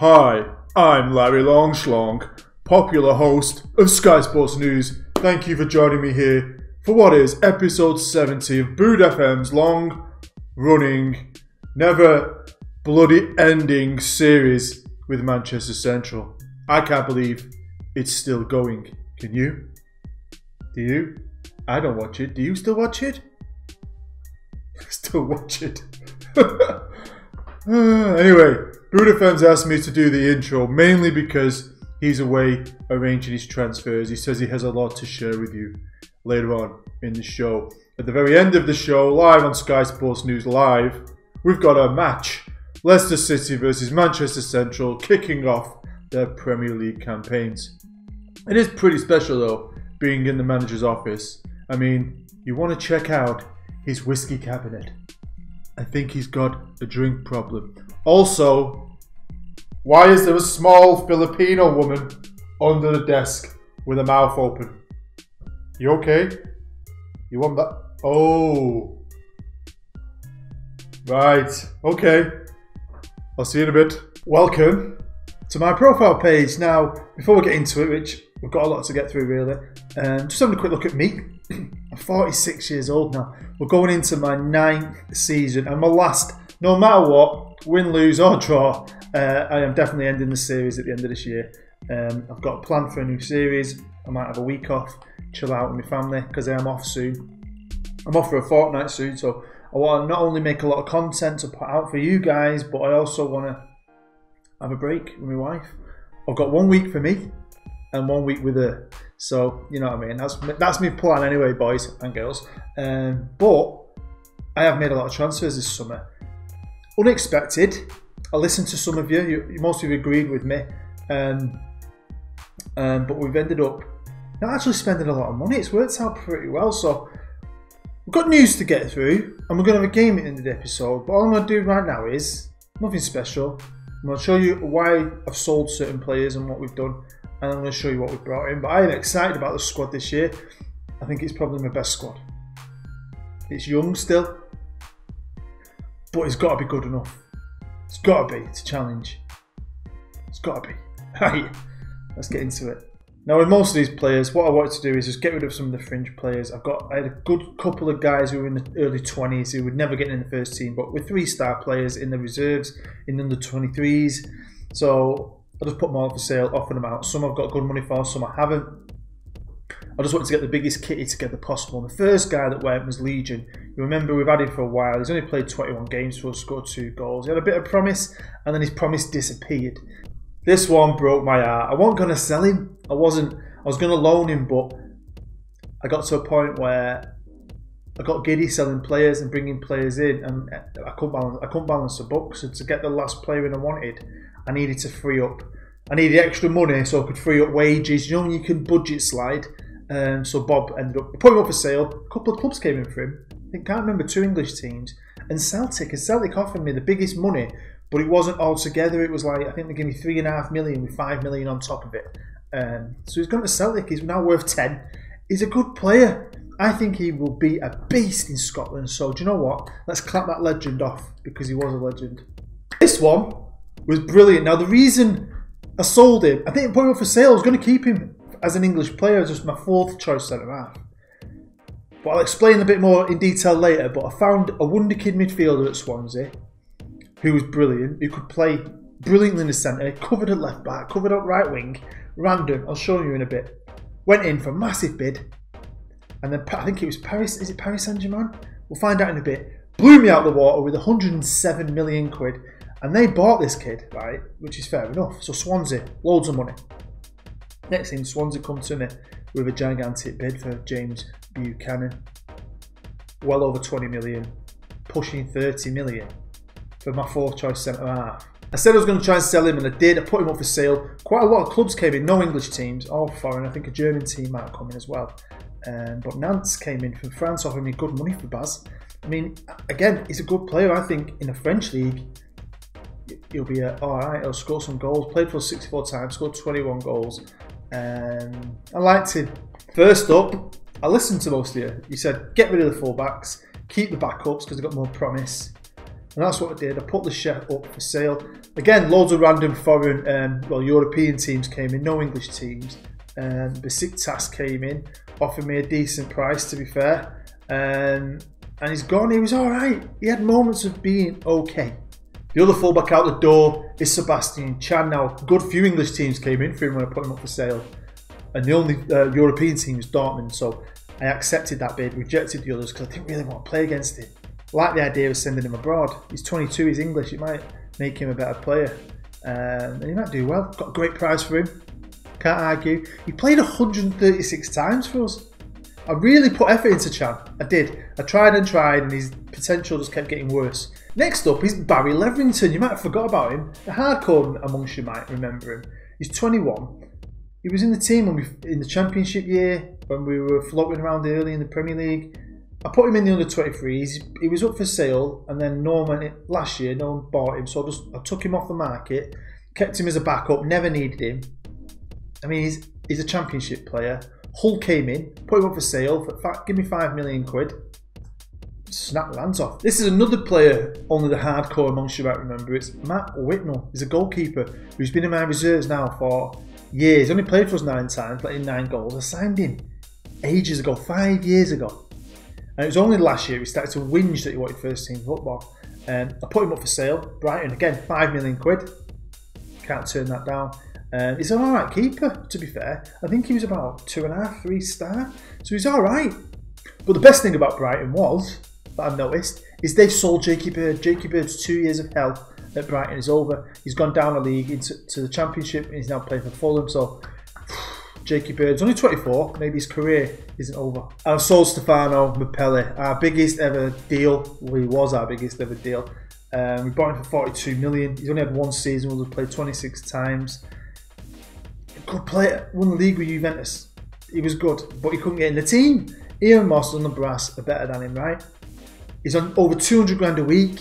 Hi, I'm Larry Longschlong, popular host of Sky Sports News. Thank you for joining me here for what is episode 70 of Bood FM's long running, never bloody ending series with Manchester Central. I can't believe it's still going. Can you? Do you? I don't watch it. Do you still watch it? Still watch it. anyway, Buddha asked me to do the intro mainly because he's away arranging his transfers. He says he has a lot to share with you later on in the show. At the very end of the show, live on Sky Sports News Live, we've got a match Leicester City versus Manchester Central kicking off their Premier League campaigns. It is pretty special though, being in the manager's office. I mean, you want to check out his whiskey cabinet. I think he's got a drink problem. Also, why is there a small Filipino woman under the desk with her mouth open? You okay? You want that? Oh. Right. Okay. I'll see you in a bit. Welcome to my profile page. Now, before we get into it, which we've got a lot to get through really, um, just having a quick look at me. I'm 46 years old now. We're going into my ninth season and my last. No matter what, win, lose or draw, uh, I am definitely ending the series at the end of this year. Um, I've got a plan for a new series. I might have a week off, chill out with my family because I am off soon. I'm off for a fortnight soon, so I want to not only make a lot of content to put out for you guys, but I also want to have a break with my wife. I've got one week for me and one week with her. So you know what I mean. That's that's my plan anyway, boys and girls. Um, but I have made a lot of transfers this summer. Unexpected. I listened to some of you. you most of you agreed with me, um, um, but we've ended up not actually spending a lot of money. It's worked out pretty well. So we've got news to get through, and we're going to have a game at the end of the episode. But all I'm going to do right now is nothing special. I'm going to show you why I've sold certain players and what we've done and I'm going to show you what we've brought in. But I am excited about the squad this year. I think it's probably my best squad. It's young still, but it's got to be good enough. It's got to be It's a challenge. It's got to be. Hey, let's get into it. Now, with most of these players, what I wanted to do is just get rid of some of the fringe players. I've got I had a good couple of guys who were in the early 20s who would never get in the first team, but with three star players in the reserves, in the under 23s. So I just put them all for sale, offering them out. Some I've got good money for, some I haven't. I just wanted to get the biggest kitty together possible. And the first guy that went was Legion. You remember we've had him for a while. He's only played 21 games for us, scored two goals. He had a bit of promise, and then his promise disappeared. This one broke my heart. I wasn't going to sell him. I wasn't. I was going to loan him, but I got to a point where I got giddy selling players and bringing players in, and I couldn't balance. I couldn't balance the books. So to get the last player in I wanted, I needed to free up. I needed extra money so I could free up wages. You know, you can budget slide. Um, so Bob ended up putting him up for sale. A couple of clubs came in for him. I can't remember two English teams and Celtic. And Celtic offered me the biggest money, but it wasn't all together. It was like I think they gave me three and a half million with five million on top of it. Um, so he's gone to Celtic. He's now worth ten. He's a good player. I think he will be a beast in Scotland. So do you know what? Let's clap that legend off because he was a legend. This one was brilliant. Now the reason I sold him, I think put him up for sale. I was going to keep him as an English player, just my fourth choice centre half. But I'll explain a bit more in detail later. But I found a wonder kid midfielder at Swansea who was brilliant, who could play brilliantly in the centre, covered at left back, covered at right wing, random. I'll show you in a bit. Went in for a massive bid, and then I think it was Paris. Is it Paris Saint Germain? We'll find out in a bit. Blew me out of the water with 107 million quid. And they bought this kid, right, which is fair enough. So Swansea, loads of money. Next thing, Swansea come to me with a gigantic bid for James Buchanan. Well over 20 million, pushing 30 million for my fourth choice centre half. I said I was going to try and sell him, and I did. I put him up for sale. Quite a lot of clubs came in, no English teams, all foreign. I think a German team might come in as well. Um, but Nantes came in from France, offering me good money for Baz. I mean, again, he's a good player. I think in a French league, he'll be a, all right. He'll score some goals. Played for 64 times, scored 21 goals. Um, I liked him. First up, I listened to most of you. You said get rid of the fullbacks, keep the backups because they've got more promise. And that's what I did. I put the chef up for sale. Again, loads of random foreign, um, well, European teams came in, no English teams. Um, Besiktas came in, offered me a decent price, to be fair. Um, and he's gone. He was all right. He had moments of being okay. The other fullback out the door is Sebastian Chan. Now, good few English teams came in for him when I put him up for sale, and the only uh, European team was Dortmund. So I accepted that bid, rejected the others because I didn't really want to play against him. like the idea of sending him abroad. He's 22, he's English. It might make him a better player, um, and he might do well. Got a great price for him. Can't argue. He played 136 times for us. I really put effort into Chan. I did. I tried and tried, and his potential just kept getting worse. Next up is Barry Leverington. You might have forgot about him. The hardcore amongst you might remember him. He's 21. He was in the team we, in the championship year when we were floating around early in the Premier League. I put him in the under 23s. He was up for sale, and then Norman last year, no one bought him, so I just I took him off the market, kept him as a backup, never needed him. I mean, he's he's a championship player. Hull came in, put him up for sale for give me five million quid. Snap the hands off. This is another player, only the hardcore amongst you might remember. It's Matt Whitnell. He's a goalkeeper who's been in my reserves now for years. Only played for us nine times, played in nine goals. I signed him ages ago, five years ago. And it was only last year he started to whinge that he wanted first team football. Um, I put him up for sale. Brighton again, five million quid. Can't turn that down. Um, he's an alright keeper, to be fair. I think he was about two and a half, three star. So he's alright. But the best thing about Brighton was, that I've noticed, is they've sold Jakey Bird. Jakey Bird's two years of hell at Brighton is over. He's gone down a league into to the Championship and he's now playing for Fulham. So Jakey Bird's only 24. Maybe his career isn't over. I've sold Stefano Mappelli, our biggest ever deal. Well, he was our biggest ever deal. Um, we bought him for 42 million. He's only had one season. We'll have played 26 times good player, won the league with Juventus. He was good, but he couldn't get in the team. Ian Moss and the Brass are better than him, right? He's on over 200 grand a week.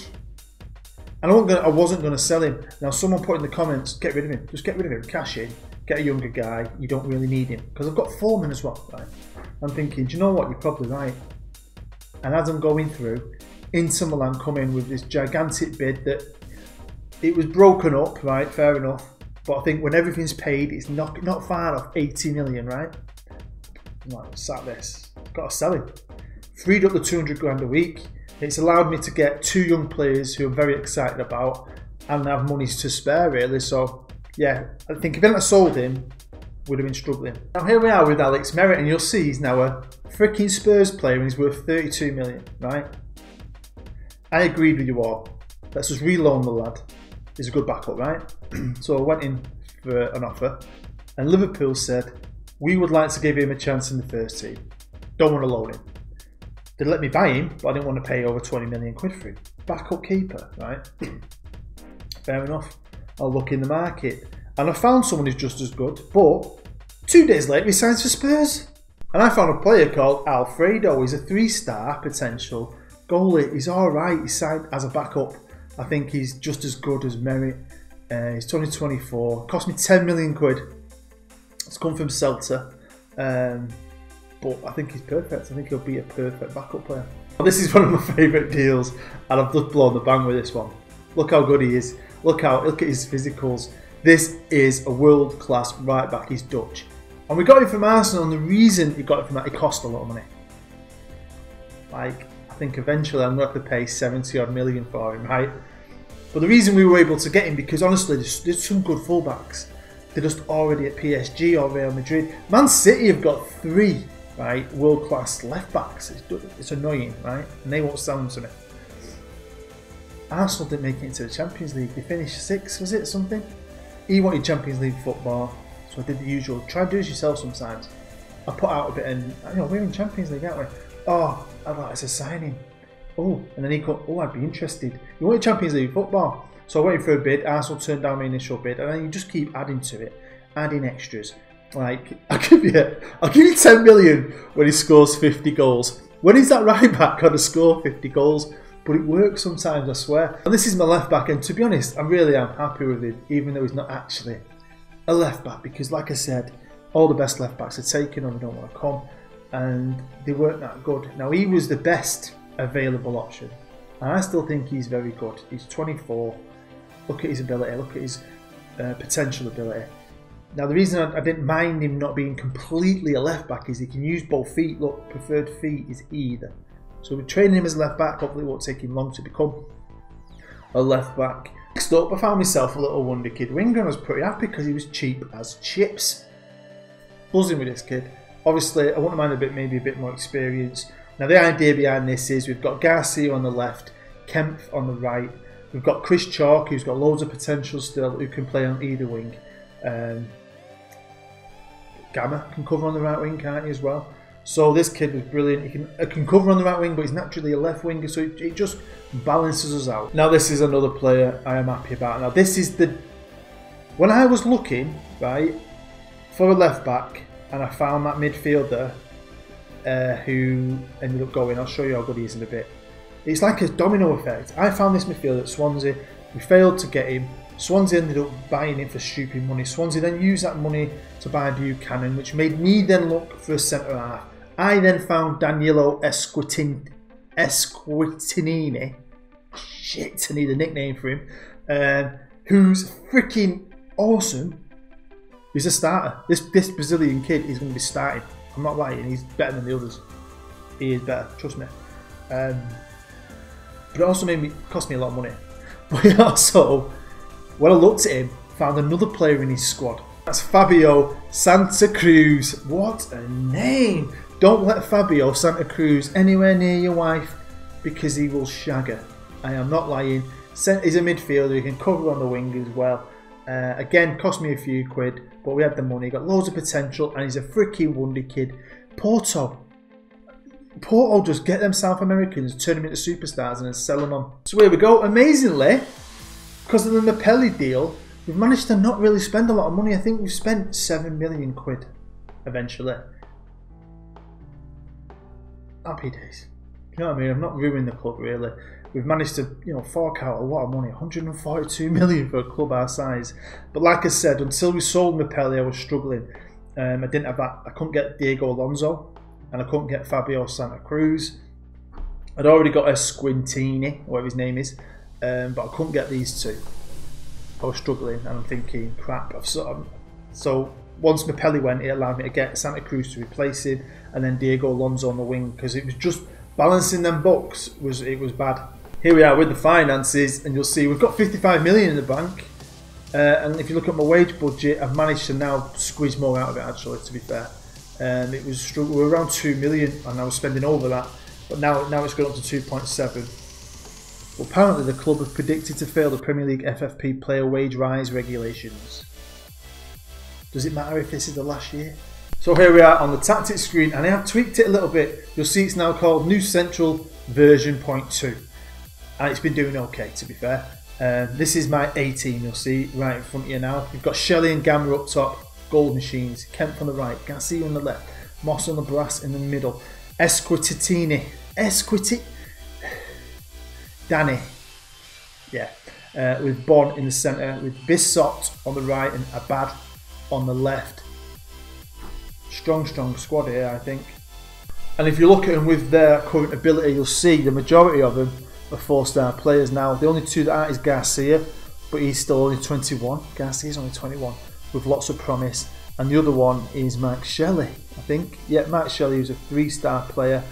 And I wasn't, gonna, I wasn't going to sell him. Now, someone put in the comments, get rid of him. Just get rid of him, cash in, get a younger guy. You don't really need him. Because I've got Foreman as well, right? I'm thinking, do you know what? You're probably right. And as I'm going through, Inter Milan come in with this gigantic bid that it was broken up, right? Fair enough. But I think when everything's paid, it's not not far off 80 million, right? I'm like, sat this. Got to sell him. Freed up the 200 grand a week. It's allowed me to get two young players who I'm very excited about and have money to spare, really. So, yeah, I think if I hadn't sold him, would have been struggling. Now here we are with Alex Merritt, and you'll see he's now a freaking Spurs player and he's worth 32 million, right? I agreed with you all. Let's just reloan the lad He's a good backup, right? so I went in for an offer, and Liverpool said, We would like to give him a chance in the first team. Don't want to loan him. They let me buy him, but I didn't want to pay over 20 million quid for him. Backup keeper, right? Fair enough. I'll look in the market. And I found someone who's just as good, but two days later he signs for Spurs. And I found a player called Alfredo. He's a three star potential goalie. He's alright. He's signed as a backup I think he's just as good as Merritt. Uh, he's 2024. Cost me 10 million quid. It's come from Celta. Um, but I think he's perfect. I think he'll be a perfect backup player. This is one of my favourite deals, and I've just blown the bang with this one. Look how good he is. Look how look at his physicals. This is a world class right back. He's Dutch, and we got him from Arsenal. And the reason he got it from that, he cost a lot of money. Like I think eventually I'm going to have to pay 70 odd million for him, right? But the reason we were able to get him, because honestly, there's, there's some good fullbacks. They're just already at PSG or Real Madrid. Man City have got three, right, world class left backs. It's, it's annoying, right? And they won't sell to me. Arsenal didn't make it into the Champions League. They finished sixth, was it something? He wanted Champions League football, so I did the usual. Try to do this yourself sometimes. I put out a bit, and you know we're in Champions League, aren't we? Oh, I thought it's a signing. Oh, and then he got, oh, I'd be interested. You want Champions League football? So I waited for a bid. Arsenal turned down my initial bid, and then you just keep adding to it, adding extras. Like I'll give you, I'll give you 10 million when he scores 50 goals. When is that right back going to score 50 goals? But it works sometimes, I swear. And this is my left back, and to be honest, I really am happy with it, even though he's not actually a left back, because like I said, all the best left backs are taken, or they don't want to come and they weren't that good. Now he was the best available option. And I still think he's very good. He's 24. Look at his ability. Look at his uh, potential ability. Now, the reason I, didn't mind him not being completely a left back is he can use both feet. Look, preferred feet is either. So we're training him as left back. Hopefully, it won't take him long to become a left back. Next up, I found myself a little wonder kid winger and I was pretty happy because he was cheap as chips. Buzzing with this kid. Obviously, I wouldn't mind a bit, maybe a bit more experience. Now, the idea behind this is we've got Garcia on the left, Kemp on the right. We've got Chris Chalk, who's got loads of potential still, who can play on either wing. Um, Gamma can cover on the right wing, can't he, as well? So this kid was brilliant. He can, can cover on the right wing, but he's naturally a left winger, so it, it just balances us out. Now this is another player I am happy about. Now this is the when I was looking right for a left back, and I found that midfielder uh, who ended up going. I'll show you how good he is in a bit. It's like a domino effect. I found this midfielder at Swansea. We failed to get him. Swansea ended up buying him for stupid money. Swansea then used that money to buy Buchanan, which made me then look for a centre half. I then found Danilo Esquitin, Esquitinini. Shit, I need a nickname for him. Um, who's freaking awesome. He's a starter. This this Brazilian kid is going to be starting. I'm not lying. He's better than the others. He is better. Trust me. Um, but it also made me cost me a lot of money. But he also, when I looked at him, found another player in his squad. That's Fabio Santa Cruz. What a name! Don't let Fabio Santa Cruz anywhere near your wife because he will shag her. I am not lying. He's a midfielder, he can cover on the wing as well. Uh, again, cost me a few quid, but we had the money. Got loads of potential, and he's a freaking wonder kid. Porto. Porto just get them South Americans, turn them into superstars, and then sell them on. So here we go. Amazingly, because of the Mapelli deal, we've managed to not really spend a lot of money. I think we've spent 7 million quid eventually happy days. You know what I mean? I've not ruined the club really. We've managed to, you know, fork out a lot of money, 142 million for a club our size. But like I said, until we sold Mapelli, I was struggling. Um, I didn't have that. I couldn't get Diego Alonso, and I couldn't get Fabio Santa Cruz. I'd already got Esquintini, whatever his name is, um, but I couldn't get these two. I was struggling, and I'm thinking, crap. I've sort of, so once Mapelli went, it allowed me to get Santa Cruz to replace him, and then Diego Alonso on the wing because it was just balancing them books was it was bad. Here we are with the finances, and you'll see we've got 55 million in the bank. Uh, and if you look at my wage budget, I've managed to now squeeze more out of it. Actually, to be fair, um, it was we were around two million, and I was spending over that. But now, now it's gone up to 2.7. Apparently, the club have predicted to fail the Premier League FFP player wage rise regulations. Does it matter if this is the last year? So here we are on the tactics screen and I have tweaked it a little bit. You'll see it's now called New Central version 0.2 and it's been doing okay to be fair. Um, this is my 18 you'll see right in front of you now. You've got Shelley and Gamma up top, gold machines, Kemp on the right, Garcia on the left, Moss on the brass in the middle, Esquititini, Esquiti, Danny, yeah, uh, with Bon in the centre, with Bissot on the right and Abad on the left. Strong, strong squad here, I think. And if you look at them with their current ability, you'll see the majority of them are four-star players now. The only two that aren't is Garcia, but he's still only 21. Garcia's only 21, with lots of promise. And the other one is Max Shelley, I think. Yeah, Max Shelley, who's a three-star player,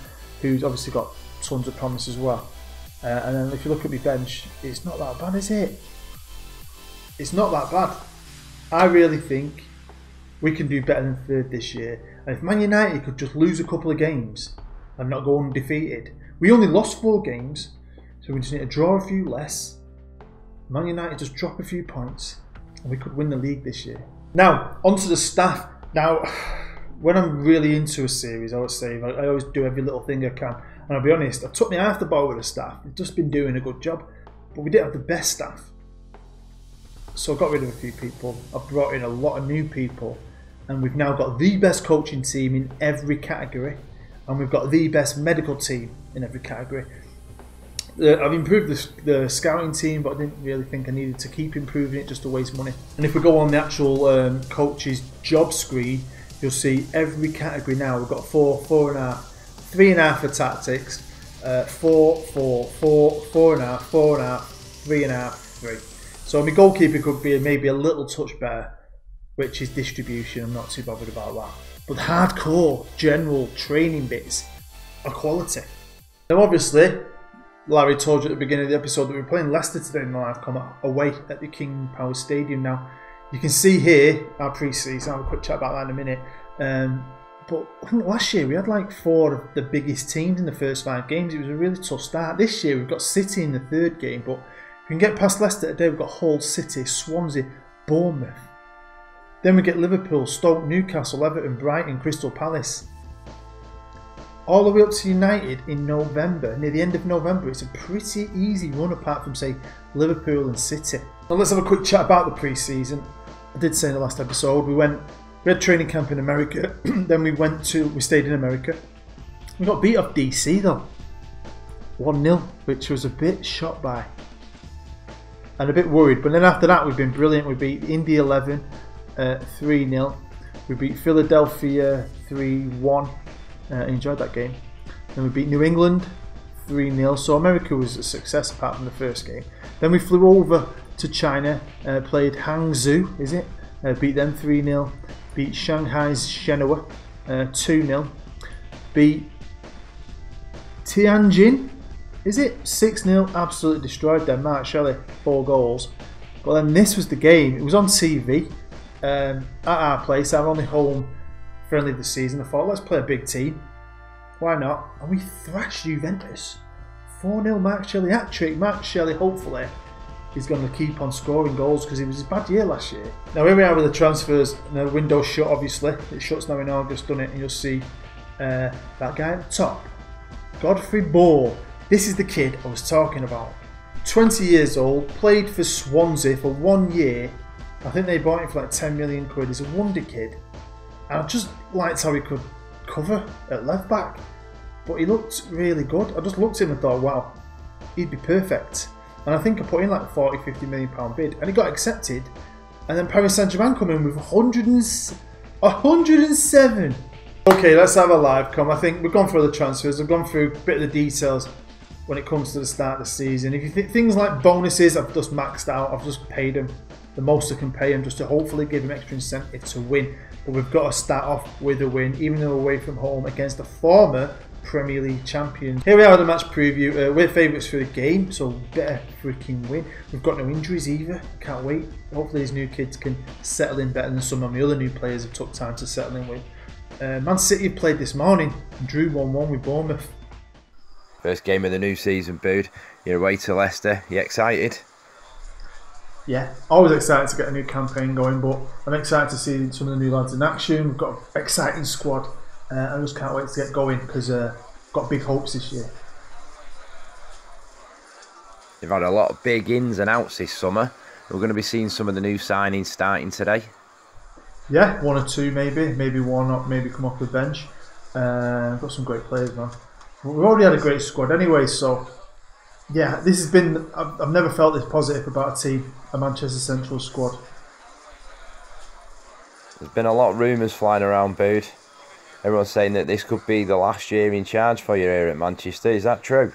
who's obviously got tons of promise as well. Uh, and then if you look at my bench, it's not that bad, is it? It's not that bad. I really think we can do better than third this year. And if Man United could just lose a couple of games and not go undefeated, we only lost four games, so we just need to draw a few less. Man United just drop a few points, and we could win the league this year. Now, onto the staff. Now, when I'm really into a series, I would say I always do every little thing I can. And I'll be honest, I took me half the ball with the staff. They've just been doing a good job, but we didn't have the best staff. So I got rid of a few people. I've brought in a lot of new people, and we've now got the best coaching team in every category, and we've got the best medical team in every category. Uh, I've improved the, the, scouting team, but I didn't really think I needed to keep improving it just to waste money. And if we go on the actual um, coach's job screen, you'll see every category now. We've got four, four and a half, three and a half for tactics, uh, four, four, four, four and a half, four and a half, three and a half, three. So my goalkeeper could be maybe a little touch better, which is distribution. I'm not too bothered about that. But hardcore, general training bits are quality. Now, obviously, Larry told you at the beginning of the episode that we are playing Leicester today in the live comment away at the King Power Stadium. Now, you can see here our pre-season. I'll have a quick chat about that in a minute. Um, but last year we had like four of the biggest teams in the first five games. It was a really tough start. This year we've got City in the third game, but if we can get past Leicester today, we've got Hull City, Swansea, Bournemouth. Then we get Liverpool, Stoke, Newcastle, Everton, Brighton, Crystal Palace all the way up to United in November, near the end of November. It's a pretty easy run apart from, say, Liverpool and City. Now let's have a quick chat about the pre-season. I did say in the last episode, we went, we had training camp in America, then we went to, we stayed in America. We got beat off DC though, 1-0, which was a bit shot by. And a bit worried, but then after that we've been brilliant. We beat Indy 11 uh, 3-0. We beat Philadelphia 3-1 uh, enjoyed that game. Then we beat New England 3 0. So America was a success apart from the first game. Then we flew over to China, uh, played Hangzhou, is it? Uh, beat them 3 0. Beat Shanghai's Shenhua uh, 2 0. Beat Tianjin, is it? 6 0. Absolutely destroyed them. Mark Shelley, four goals. But then this was the game. It was on TV um, at our place, our only home friendly this season. I thought, let's play a big team. Why not? And we thrashed Juventus. 4 0 Mark Shelley hat trick. Mark Shelley, hopefully, is going to keep on scoring goals because it was his bad year last year. Now, here we are with the transfers. The window shut, obviously. It shuts now in August, doesn't it? And you'll see uh, that guy at the top, Godfrey Ball. This is the kid I was talking about. 20 years old, played for Swansea for one year. I think they bought him for like 10 million quid. He's a wonder kid. And I just liked how he could cover at left back. But he looked really good. I just looked at him and thought, wow, he'd be perfect. And I think I put in like 40, 50 million pound bid and it got accepted. And then Paris Saint Germain come in with 100 and, 107. Okay, let's have a live come. I think we've gone through the transfers, I've gone through a bit of the details when it comes to the start of the season. If you think things like bonuses, I've just maxed out, I've just paid them the most I can pay him just to hopefully give him extra incentive to win. But we've got to start off with a win, even though away from home against the former Premier League champions. Here we are with the match preview. Uh, we're favourites for the game, so better freaking win. We've got no injuries either. Can't wait. Hopefully these new kids can settle in better than some of the other new players have took time to settle in with. Uh, Man City played this morning and drew 1-1 with Bournemouth. First game of the new season, Bood. You're away to Leicester. You excited? yeah, always excited to get a new campaign going, but I'm excited to see some of the new lads in action. We've got an exciting squad. Uh, I just can't wait to get going because uh, got big hopes this year. You've had a lot of big ins and outs this summer. We're going to be seeing some of the new signings starting today. Yeah, one or two maybe, maybe one up, maybe come off the bench. Uh, got some great players, man. We've already had a great squad anyway, so yeah, this has been. I've, I've never felt this positive about a team, a Manchester Central squad. There's been a lot of rumours flying around, Bood. Everyone's saying that this could be the last year in charge for you here at Manchester. Is that true?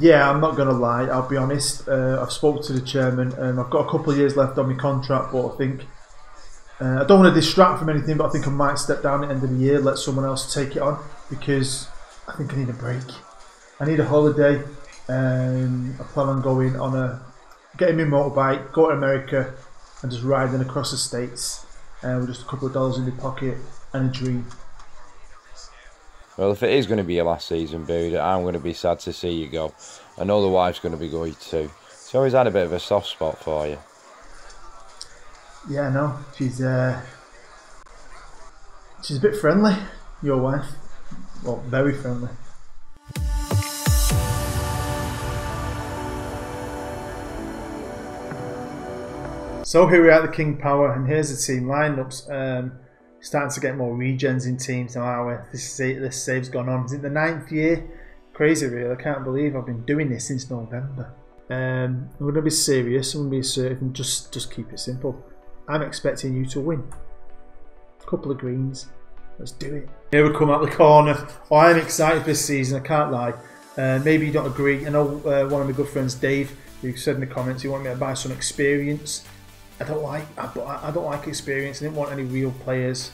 Yeah, I'm not going to lie. I'll be honest. Uh, I've spoke to the chairman, and I've got a couple of years left on my contract. But I think uh, I don't want to distract from anything. But I think I might step down at the end of the year, let someone else take it on because I think I need a break. I need a holiday. Um, I plan on going on a getting my motorbike, go to America, and just riding across the states uh, with just a couple of dollars in my pocket Well, if it is going to be your last season, Bood, I'm going to be sad to see you go. I know the wife's going to be going too. She's always had a bit of a soft spot for you. Yeah, no, she's uh, she's a bit friendly. Your wife, well, very friendly. So here we are at the King Power, and here's the team lineups. Um, starting to get more regens in teams now, are? This, this save's gone on. Is it the ninth year? Crazy, really. I can't believe I've been doing this since November. Um, I'm going to be serious. I'm going to be assertive and just, just keep it simple. I'm expecting you to win. A couple of greens, Let's do it. Here we come out the corner. Oh, I'm excited for this season, I can't lie. Uh, maybe you don't agree. I know uh, one of my good friends, Dave, who said in the comments he wanted me to buy some experience. I don't like I, I don't like experience. I didn't want any real players,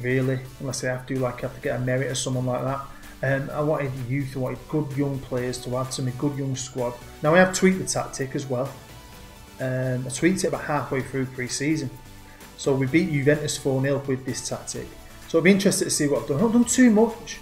really, unless I have to like have to get a merit or someone like that. Um, I wanted youth, I wanted good young players to add to my good young squad. Now I have tweaked the tactic as well. Um, I tweaked it about halfway through pre-season. So we beat Juventus 4-0 with this tactic. So I'd be interested to see what I've done. I've not done too much.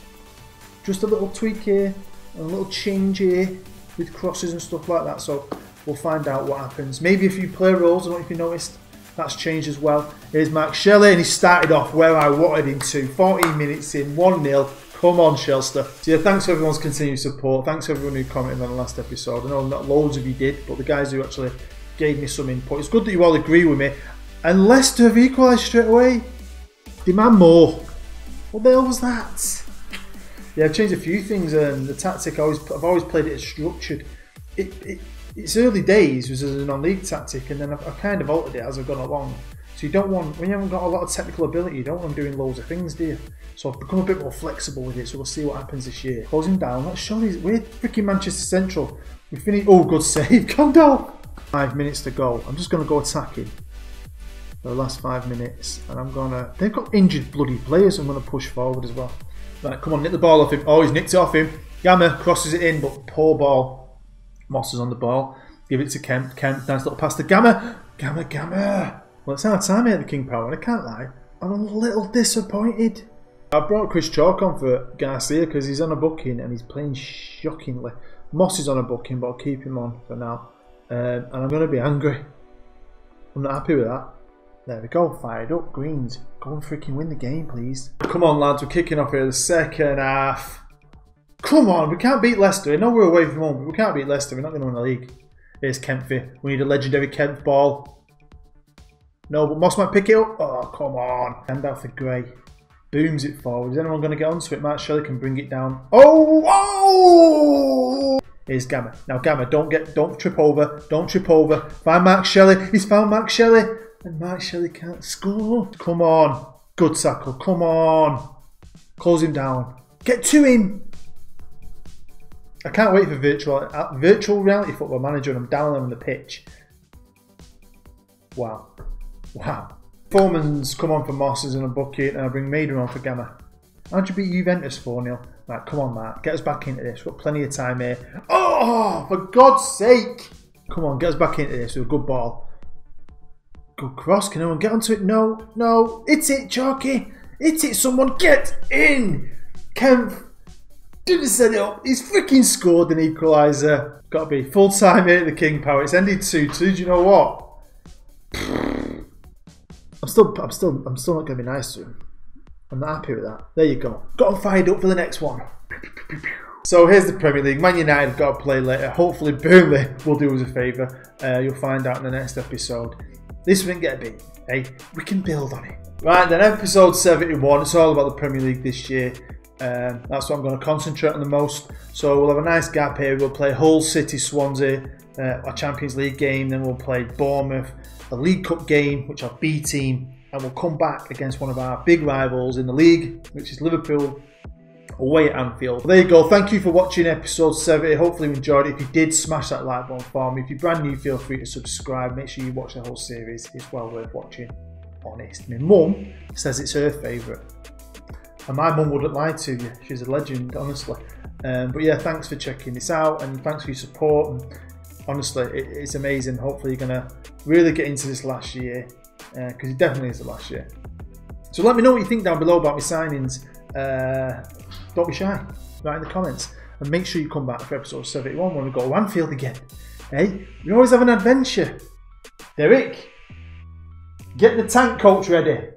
Just a little tweak here, and a little change here with crosses and stuff like that. So we'll find out what happens. Maybe a few player roles, I don't know if you noticed. That's changed as well. Here's Mark Shelley, and he started off where I wanted him to. 14 minutes in, 1 0. Come on, Shelster. So yeah, thanks for everyone's continued support. Thanks to everyone who commented on the last episode. I know not loads of you did, but the guys who actually gave me some input. It's good that you all agree with me. And Leicester have equalised straight away. Demand more. What the hell was that? Yeah, I've changed a few things. and the tactic, I always, I've always played it as structured. It, it, its early days was as a non-league tactic, and then I've, I've, kind of altered it as I've gone along. So you don't want, when you haven't got a lot of technical ability, you don't want them doing loads of things, do you? So I've become a bit more flexible with it, so we'll see what happens this year. Closing down, let's show these, we're freaking Manchester Central. We finished, oh, good save, down. Five minutes to go. I'm just going to go attacking for the last five minutes, and I'm going to, they've got injured bloody players, I'm going to push forward as well. Right, come on, nick the ball off him. Oh, he's nicked it off him. Gamma crosses it in, but poor ball. Moss is on the ball. Give it to Kemp. Kemp, nice little pass to Gamma. Gamma, Gamma. Well, it's our time here at the King Power, and I can't lie. I'm a little disappointed. I brought Chris Chalk on for Garcia because he's on a booking and he's playing shockingly. Moss is on a booking, but I'll keep him on for now. Um, and I'm going to be angry. I'm not happy with that. There we go, fired up, Greens. Go and freaking win the game, please. Come on, lads, we're kicking off here the second half. Come on, we can't beat Leicester. I know we're away from home, but we can't beat Leicester. We're not going to win the league. Here's Kempy. We need a legendary Kemp ball. No, but Moss might pick it up. Oh, come on. Hand out for Gray. Booms it forward. Is anyone going to get onto it? Matt Shelley can bring it down. Oh! Oh! Here's Gamma. Now, Gamma, don't get, don't trip over. Don't trip over. Find Mark Shelley. He's found Mark Shelley. And Mark Shelley can't score. Come on. Good tackle. Come on. Close him down. Get to him. I can't wait for virtual uh, virtual reality football manager and I'm down on the pitch. Wow. Wow. Foreman's come on for Mosses in a bucket and I bring Maiden on for Gamma. How'd you beat Juventus 4 0? Right, come on, Matt. Get us back into this. We've got plenty of time here. Oh, for God's sake! Come on, get us back into this with a good ball. Good cross. Can anyone get onto it? No, no. It's it, Chalky. It's it. Someone get in. Kemp didn't set it up. He's freaking scored an equaliser. Got to be full time here at the King Power. It's ended two two. Do you know what? I'm still, I'm still, I'm still not going to be nice to him. I'm not happy with that. There you go. Got him fired up for the next one. So here's the Premier League. Man United have got to play later. Hopefully Burnley will do us a favour. Uh, you'll find out in the next episode. This won't get a beat. Hey, we can build on it. Right then, episode 71. It's all about the Premier League this year. Um, that's what I'm going to concentrate on the most. So we'll have a nice gap here. We'll play Hull City Swansea, uh, a Champions League game. Then we'll play Bournemouth, a League Cup game, which are B team, and we'll come back against one of our big rivals in the league, which is Liverpool away at Anfield. There you go. Thank you for watching episode 70. Hopefully you enjoyed it. If you did, smash that like button for me. If you're brand new, feel free to subscribe. Make sure you watch the whole series. It's well worth watching. Honest. My mum says it's her favourite. And my mum wouldn't lie to you. She's a legend, honestly. Um, but yeah, thanks for checking this out and thanks for your support. And honestly, it, it's amazing. Hopefully, you're going to really get into this last year because uh, it definitely is the last year. So let me know what you think down below about my signings. Uh, don't be shy. Write in the comments. And make sure you come back for episode 71 when we go to Anfield again. Hey, we always have an adventure. Derek, get the tank coach ready.